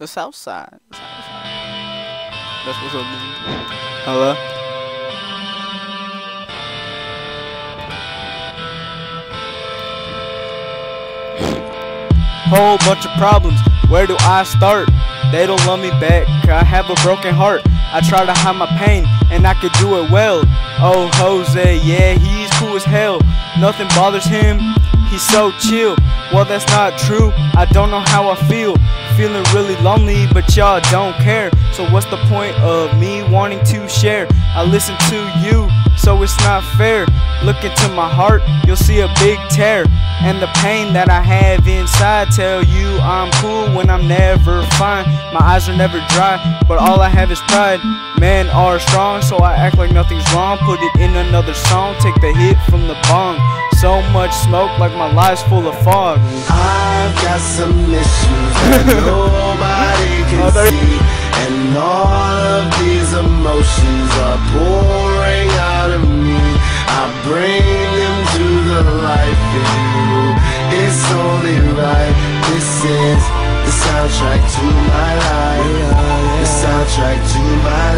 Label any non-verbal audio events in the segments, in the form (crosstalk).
The South Side. The South Side. That's what's up, dude. Hello? Whole bunch of problems. Where do I start? They don't love me back. I have a broken heart. I try to hide my pain, and I could do it well. Oh, Jose, yeah, he's cool as hell. Nothing bothers him. He's so chill. Well, that's not true. I don't know how I feel. Feeling really lonely, but y'all don't care. So, what's the point of me wanting to share? I listen to you, so it's not fair. Look into my heart, you'll see a big tear. And the pain that I have inside tell you I'm cool when I'm never fine. My eyes are never dry, but all I have is pride. Men are strong, so I act like nothing's wrong. Put it in another song, take the hit from the bong. So much smoke, like my life's full of fog. I've got some issues that (laughs) nobody can oh, Other- see, and all of these emotions are pouring out of me. I bring them to the light for you. It's only right. This is the soundtrack to my life. The soundtrack to my life.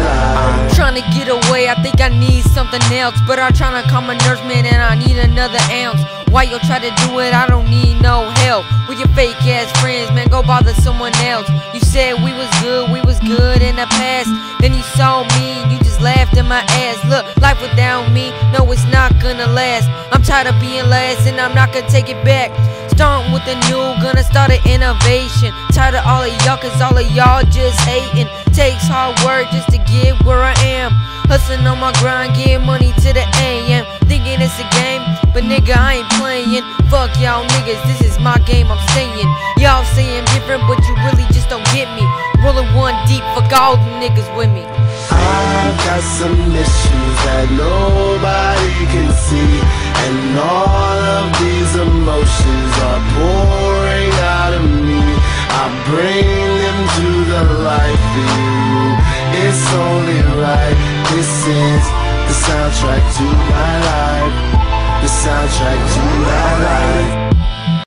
To get away, I think I need something else. But I'm trying to calm my nerves, man, and I need another ounce. Why you try to do it? I don't need no help. With your fake ass friends, man, go bother someone else. You said we was good, we was good in the past. Then you saw me, you just laughed in my ass. Look, life without me, no, it's not gonna last. I'm tired of being last, and I'm not gonna take it back. Starting with the new, gonna start an innovation. Tired of all of y'all, cause all of y'all just hating. Takes hard work just to get where I am. Hustling on my grind, getting money to the AM. Thinking it's a game, but nigga, I ain't playing. Fuck y'all niggas, this is my game, I'm staying. Y'all say I'm different, but you really just don't get me. Rolling one deep, fuck all the niggas with me. I've got some issues that nobody can see, This is the soundtrack to my